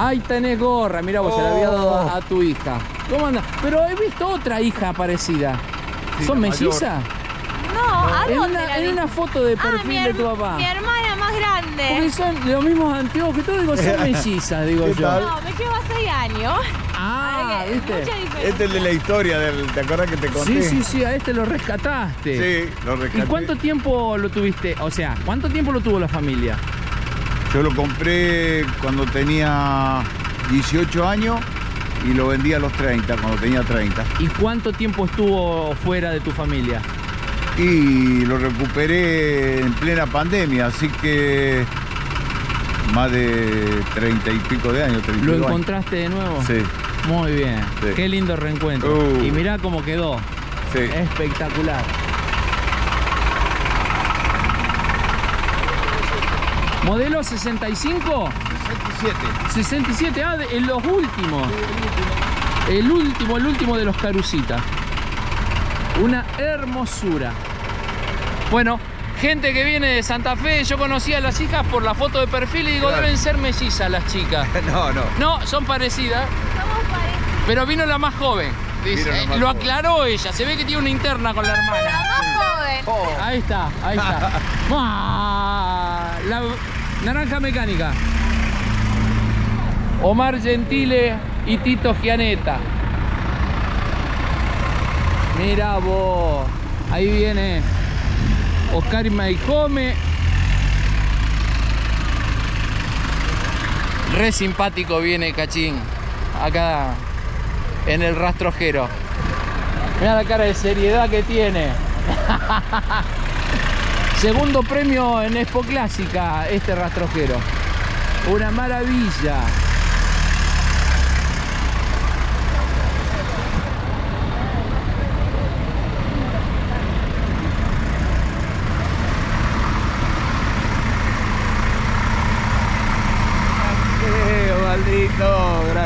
Ahí tenés gorra, mira vos, se la había dado a, a tu hija. ¿Cómo anda? Pero he visto otra hija parecida. Sí, ¿Son mellizas? No, ¿a En una, en foto de Ah, perfil mi, de tu papá. mi hermana más grande. Porque son de los mismos antiguos que todos, digo, son mellizas, digo ¿Qué yo. tal? No, me llevo a 6 años. Ah, que- ¿viste? Este es el de la historia, del, ¿te acuerdas que te conté? Sí, sí, sí, a este lo rescataste. Sí, lo rescaté. ¿Y cuánto tiempo lo tuviste? O sea, ¿cuánto tiempo lo tuvo la familia? Yo lo compré cuando tenía 18 años y lo vendí a los 30, cuando tenía 30. ¿Y cuánto tiempo estuvo fuera de tu familia? Y lo recuperé en plena pandemia, así que más de 30 y pico de años. 30 ¿Lo encontraste de nuevo? Sí, Muy bien. Sí. Qué lindo reencuentro. Uh. Y mirá cómo quedó. sí. Espectacular. ¿Modelo 65? 67. 67, ah, de- en los últimos. El último, el último de los Carucitas. Una hermosura. Bueno, gente que viene de Santa Fe, yo conocí a las hijas por la foto de perfil y digo, Claro. deben ser mellizas las chicas. No, no. No, son parecidas, Somos parecidos. pero vino la más joven. Dice, la más lo joven. aclaró ella, se ve que tiene una interna con la La hermana. más joven. Ahí está, ahí está. La naranja mecánica. Omar Gentile y Tito Gianeta. Mira vos. Ahí viene Oscar Maijome. Re simpático viene Cachín. Acá en el rastrojero. Mira la cara de seriedad que tiene. Segundo premio en Expo Clásica, este rastrojero. Una maravilla.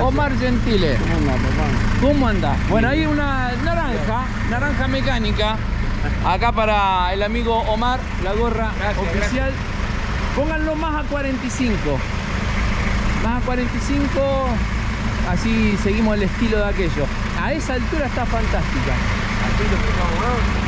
Omar Gentile. ¿Cómo anda, papá? ¿Cómo anda? Bueno, hay una naranja, naranja mecánica. Acá para el amigo Omar, la gorra oficial. Pónganlo más a 45. Más a 45, así seguimos el estilo de aquello. A esa altura está fantástica. Así lo.